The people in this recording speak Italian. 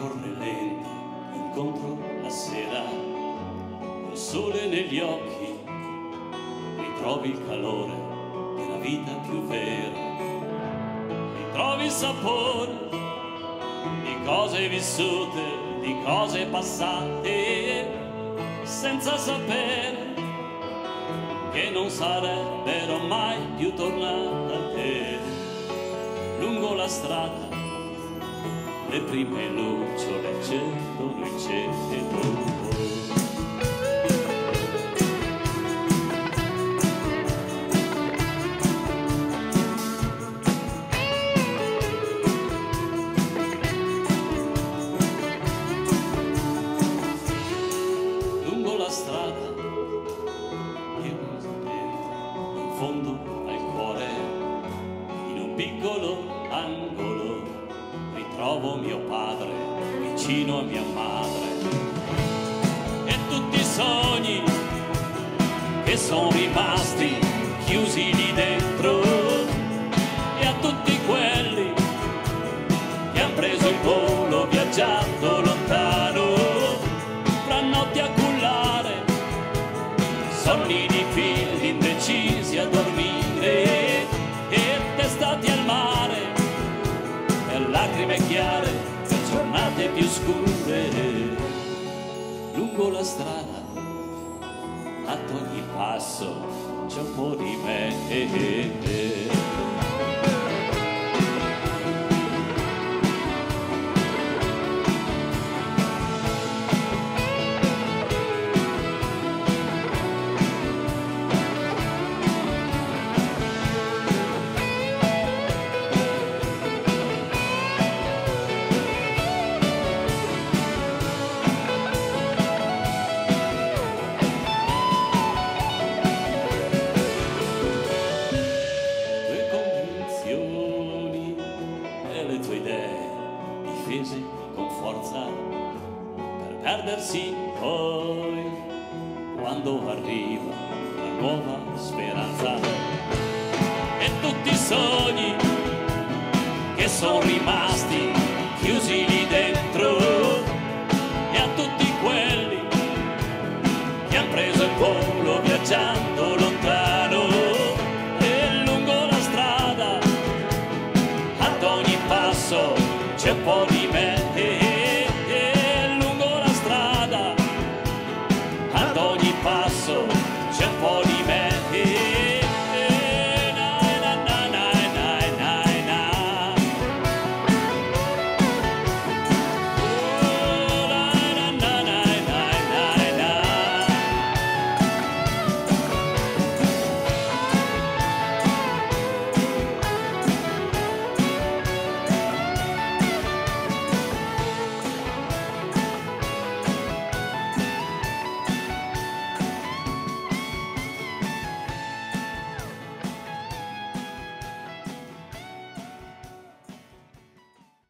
corre lento incontro la sera, col sole negli occhi, ritrovi il calore della vita più vera, ritrovi il sapore di cose vissute, di cose passate, senza sapere che non sarebbero mai più tornate. Lungo la strada le prime lucciole accendono il cielo. Fondo al cuore, in un piccolo angolo ritrovo mio padre vicino a mia madre. E tutti i sogni che sono rimasti chiusi lì dentro. E a tutti quelli che han preso il volo viaggiando lontano. Fra notti a cullare sonni di figli indecisi a dormire. E testati al mare lacrime chiare e giornate più scure lungo la strada ad ogni passo c'è un po' di me tue idee difese con forza per perdersi poi quando arriva la nuova speranza. E tutti i